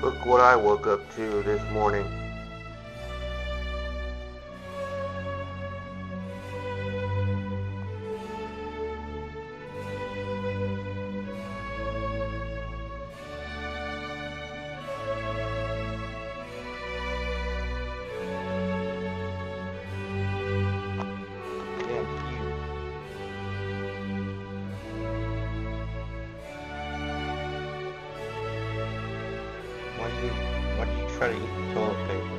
Look what I woke up to this morning. Try to eat toilet paper?